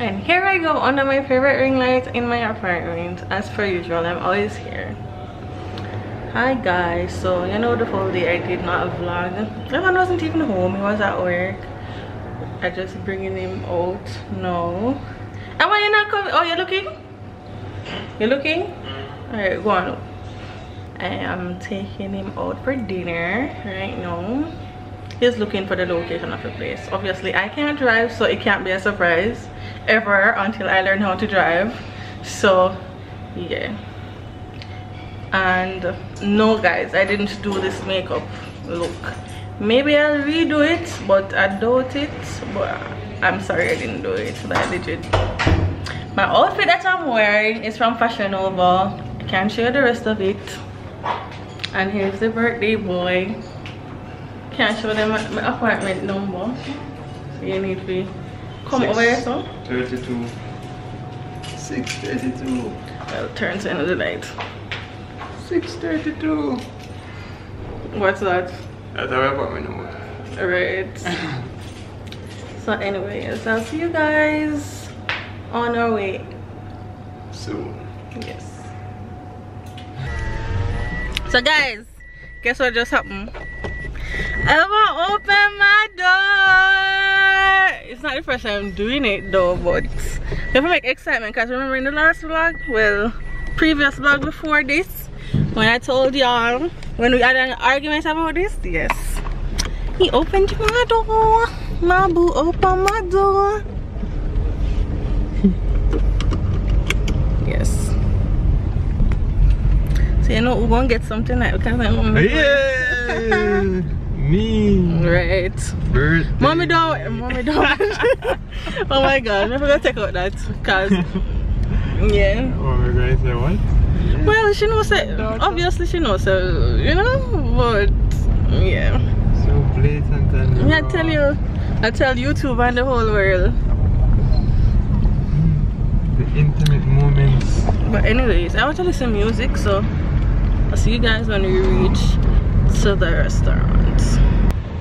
and here I go under my favorite ring light in my apartment. As per usual I'm always here. Hi guys. So you know the whole day I did not vlog. Evan wasn't even home. He was at work. I just bringing him out. Now and why you not coming oh you're looking? You're looking? All right go on. I am taking him out for dinner right now. He's looking for the location of the place. Obviously I can't drive so it can't be a surprise ever until I learn how to drive. So yeah. And no guys I didn't do this makeup look. Maybe I'll redo it but I doubt it. But I'm sorry I didn't do it. But I legit my outfit that I'm wearing is from Fashion Nova. I can't show the rest of it. And here's the birthday boy. Can't show them my apartment number. So you need to come Six, over here. So 32 632 well turns into the light 632 what's that? That's our apartment number right so anyways i'll see you guys on our way. Soon. Yes. So guys guess what just happened? Ever open my door. It's not the first time I'm doing it though, but have to make excitement because remember in the last vlog, well, previous vlog before this, when I told y'all, when we had an argument about this, yes. He opened my door. My boo opened my door. yes. So you know we're gonna get something like kind of yeah me. Right. Birthday. Mommy don't. Mommy don't. oh my god, I forgot to take out that because yeah. Oh my god, say what? Yeah. Well, she knows it. Obviously, she knows so you know, but yeah. So blatant and. I tell you, I tell YouTube and the whole world. The intimate moments. But anyways, I want to listen music, so I'll see you guys when we reach to the restaurant.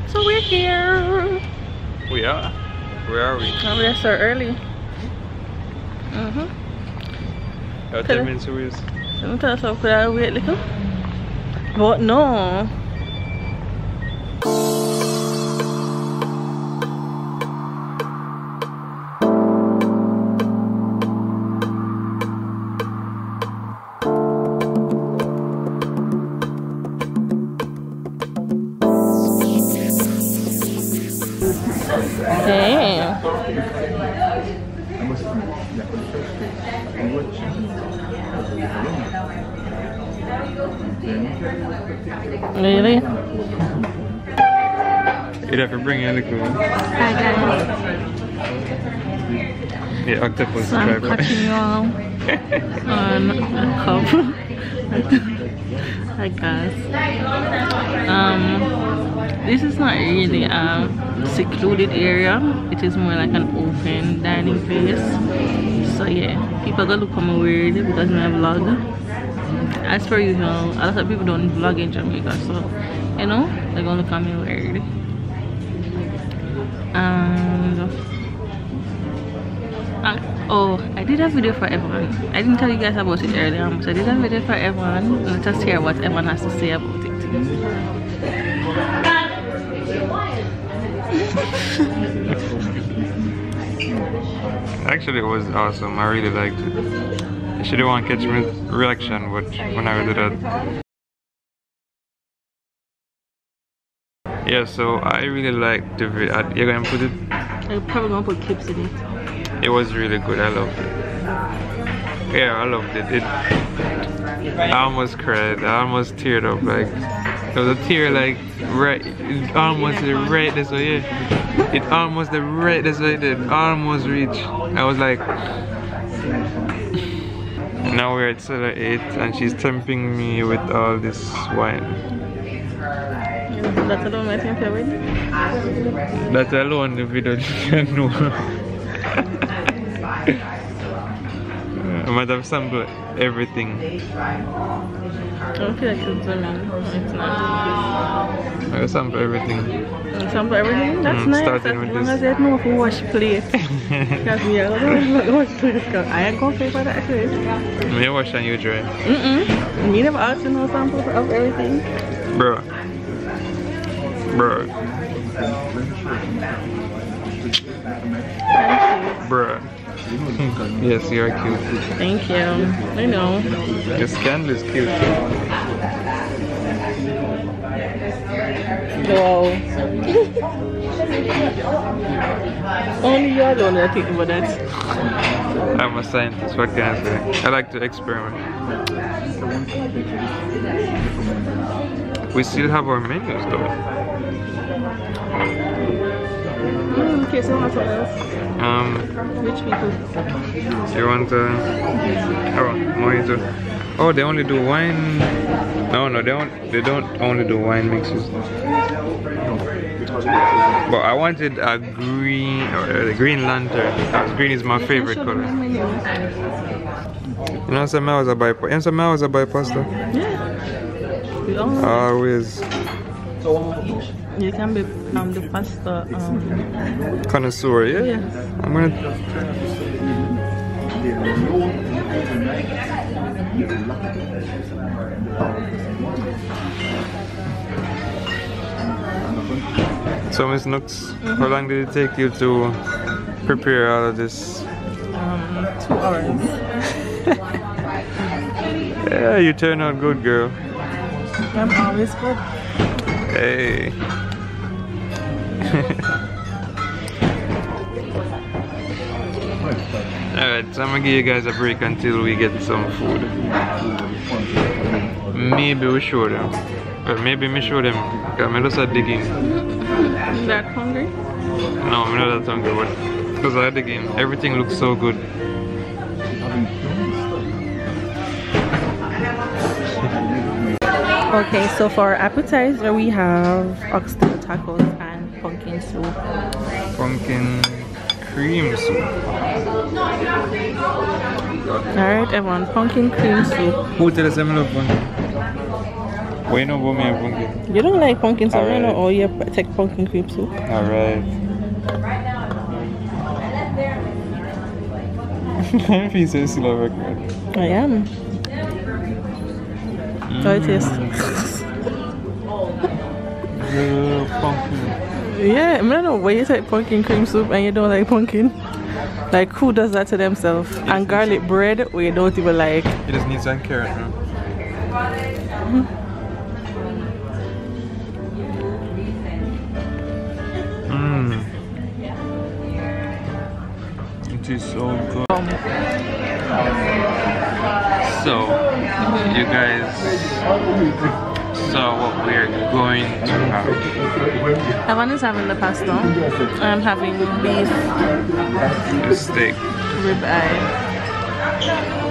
So we're here. We are. Where are we? Oh, we're so early. Mm-hmm. How 10 minutes away is? Sometimes I could wait little. But no. Really? You'd have to bring in the cool. Hi guys. Yeah, octopus so I'm catching you all on a cup. I guess. Um, this is not really a secluded area. It is more like an open dining place. So yeah, people gonna look at me weird because I vlog as per usual a lot of people don't vlog in jamaica so you know they're gonna look at me weird and uh, oh i did a video for everyone i didn't tell you guys about it earlier but i did a video for everyone let us hear what everyone has to say about it Actually, it was awesome. I really liked it. I didn't want to catch my reaction, but when I did that. Yeah, so I really liked the video. Uh, you're gonna put it? I'm probably gonna put clips in it. It was really good. I loved it. Yeah, I loved it. It. I almost cried. I almost teared up. Like there was a tear, like right, it almost the right this way. Yeah, it almost the right this way. It almost reach. I was like. Now we're at Cellar 8 and she's tempting me with all this wine. That alone I think I That alone if you don't know. I might have sampled everything. I don't feel like it's zooming. It's not. I sample everything. Some everything? That's Mm, nice. starting As with long this. as they know who wash plate. Because I don't know who wash plate. I ain't gonna pay for that shit. Me wash and you dry. Mm-mm. Me never asked for no sample of everything. Bro. Bro. Bro. yes, you are cute. Thank you. I know. Your scandal is cute. Wow. Only you alone are thinking about that. I'm a scientist, what can I say? I like to experiment. We still have our menus though. Okay, so what's else? Um, Rich people. you want uh, oh, mojito? Oh, they only do wine. No, no, they don't. They don't only do wine mixes. But I wanted a green, or a green lantern. Because green is my favorite color. You know, some hours I buy. You know, some hours I buy pasta. Yeah. We all know. Always You can be um, the pasta. Um, connoisseur. Yeah. yes. I'm gonna. So Miss Nooks, how long did it take you to prepare all of this? Um, two hours. Yeah, you turned out good, girl. I'm always good. Hey. so I'm gonna give you guys a break until we get some food. Maybe we show them. Or maybe me show them. Cause I'm just start digging. That hungry? No, I'm not that hungry, but because I digging. Everything looks so good. Okay, so for appetizer we have oxtail tacos and pumpkin soup. Pumpkin cream soup. Alright everyone, pumpkin cream soup. Who tell us I pumpkin? Why no go me pumpkin? You don't like pumpkin soup, you know, Alright. or you take pumpkin cream soup. Alright. I feel so slow record. I am. How it is? Pumpkin. Yeah, I, mean, don't know why you take pumpkin cream soup and you don't like pumpkin. Like who does that to themselves? And garlic bread you don't even like. You just need some carrot. Mmm. It is so good. Um, So, you guys saw what we're going to have. Evan is having the pasta. I'm having beef A steak. ribeye.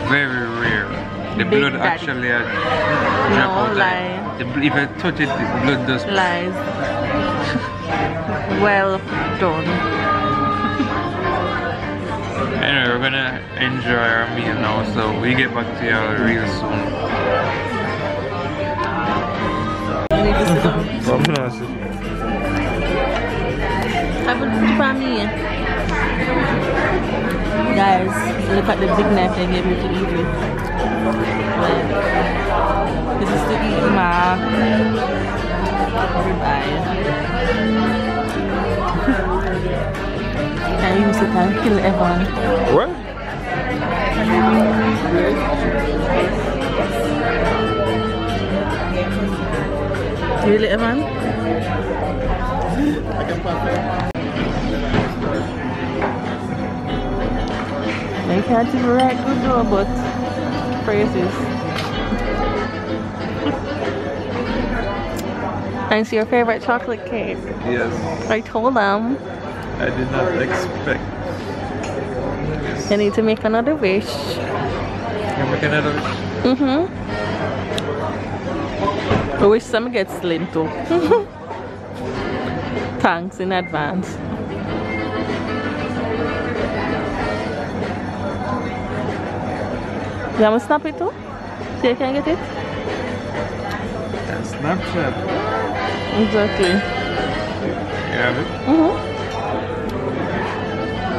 Very rare. The Big blood Daddy. actually had No lie. The, if I touch it, the blood does. Lies. well done. Anyway, we're gonna enjoy our meal now, so we get back to you real soon. Down. Have a for me. Guys, look at the big knife they gave me to eat with. Like, this is to eat my ribeye. Can you use it and kill everyone? What? Really, Evan? They can't even write good though, but praises. And it's your favorite chocolate cake. Yes, I told them I did not expect. they need to make another wish. You're making another. Mm-hmm. I wish some gets slim too. Thanks in advance. You want to snap it too? So you can get it? Snapchat. Exactly. You have it? Mm-hmm.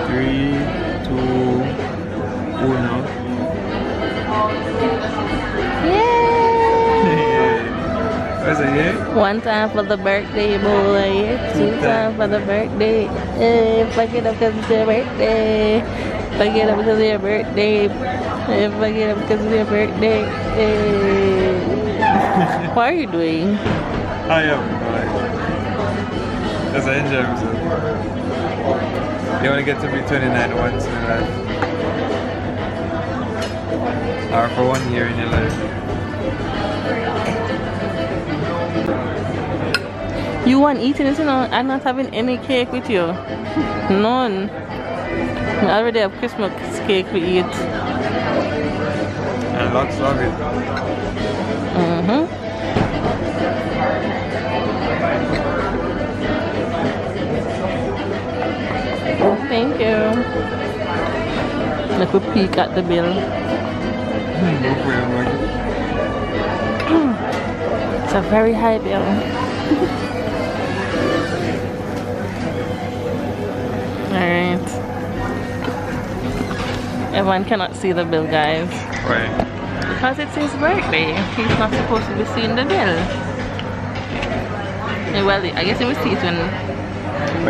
Three, What's it, yeah? One time for the birthday, boy. Two times for the birthday. Eh, fuck it up because it's your birthday. Fuck it up because it's your birthday. Eh, fuck it up because it's your birthday. Eh. what are you doing? I am. Because I enjoy myself. You want to get to be 29 once in your life. Or for one year in your life. You want eating it, you know? I'm not having any cake with you. None. I already have Christmas cake to eat. And lots of it. Mm-hmm. Thank you. Like we peek at the bill. For. It's a very high bill. Alright. Everyone cannot see the bill, guys. Right. Because it's his birthday. He's not supposed to be seeing the bill. Eh, Well, I guess he will see it when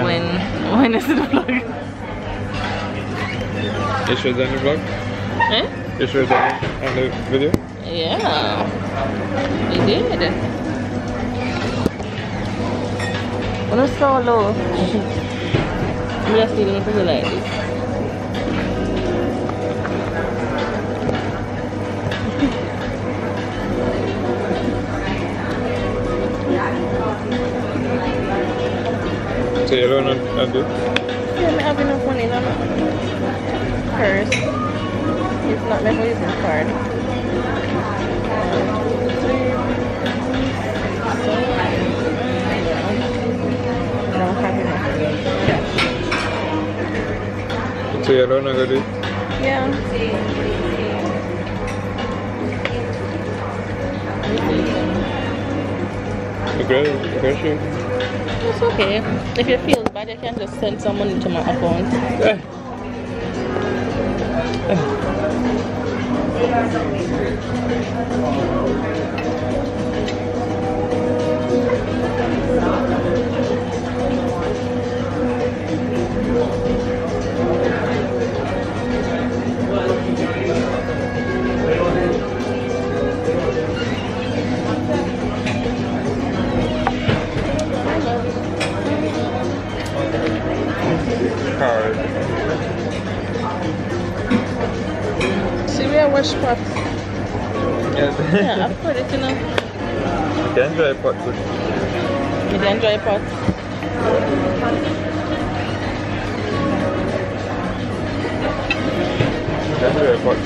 when when it's in the vlog. Sure it's on the vlog? Eh? Sure it's on the video? Yeah. He did. When it's so low. I'm just feeling pretty like this. So you don't know do? Yeah, I have enough money in my purse. It's not my business card. No, I have enough cash. So you don't know do? Yeah. Okay, okay, sure. It's okay. If you feel bad, you can just send some money to my account. Eh. Card. See, we are wash pot. Yes. Yeah, I've put it in a. you can enjoy pot. You can enjoy pot. You can enjoy pot.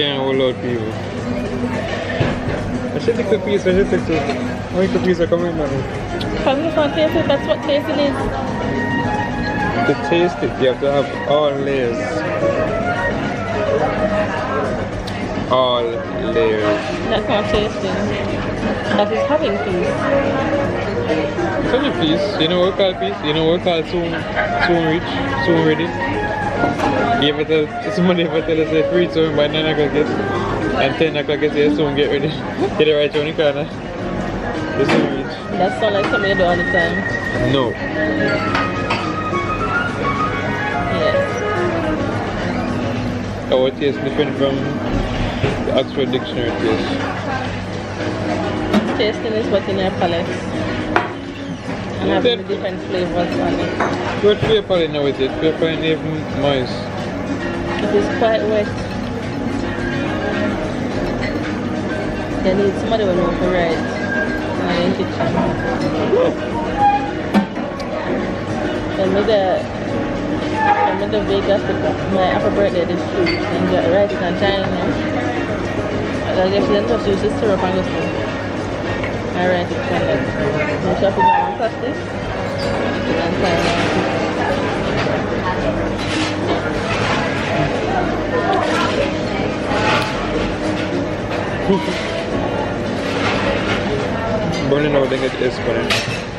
Mm-hmm. Can't hold out people. I should take the piece, I should take the How many cookies are coming now? Because if I taste that's what tasting is. To taste it, you have to have all layers. All layers. That's not tasting. That is having peace. It's only piece. You know what called piece? You know what called soon, soon reach, soon ready? You ever tell, somebody ever tell us they free soon by 9 o'clock get, and 10 o'clock get here soon get ready. Get it right the corner. The soon reach. That sounds like something you do all the time. No. Yes. Oh, Our taste different from the Oxford Dictionary taste. Tasting is what's in your palate. And having the different flavors on it. What paper in with it? Paper and even moist. It is quite wet. You need somebody who know for right in the kitchen. Tell me the I'm in the Vegas to my happy birthday this week and write it on China. I guess then just use this syrup and just I write it from that. No shopping on plastic. And Burning out, I think it is funny.